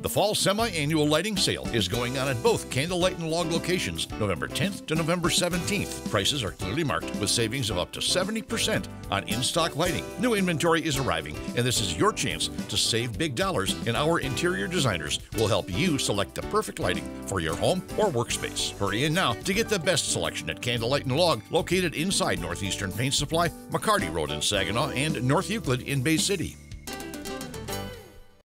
The fall semi annual lighting sale is going on at both Candlelight and Log locations November 10th to November 17th. Prices are clearly marked with savings of up to 70% on in stock lighting. New inventory is arriving, and this is your chance to save big dollars, and our interior designers will help you select the perfect lighting for your home or workspace. Hurry in now to get the best selection at Candlelight and Log, located inside Northeastern Paint Supply, McCarty Road in Saginaw, and North Euclid in Bay City.